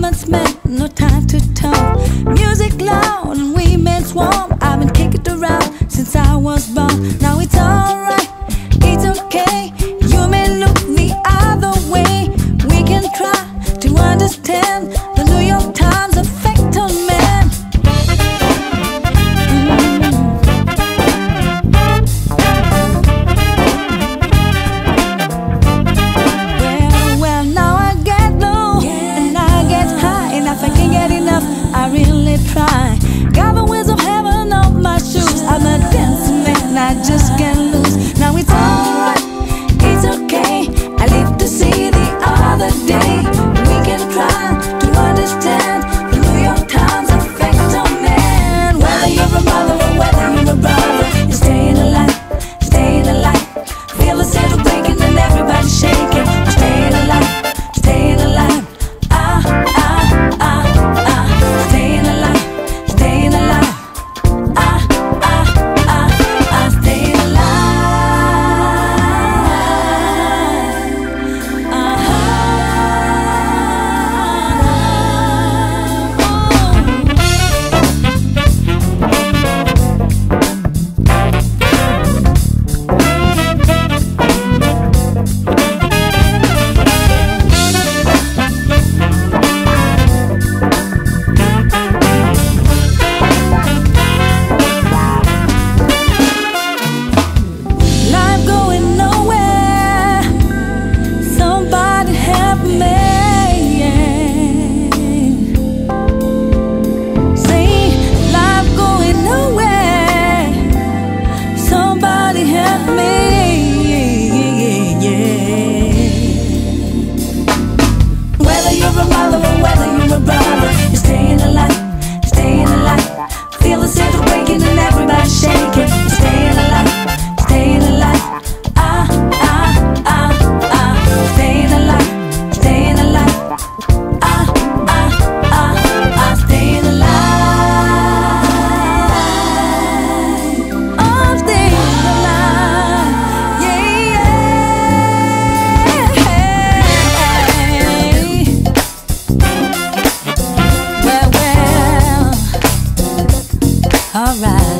moments meant no time to talk. Music loud and we may swarm. I've been kicking around since I was born. Now it's alright, it's okay. You may look the other way. We can try to understand. Alright.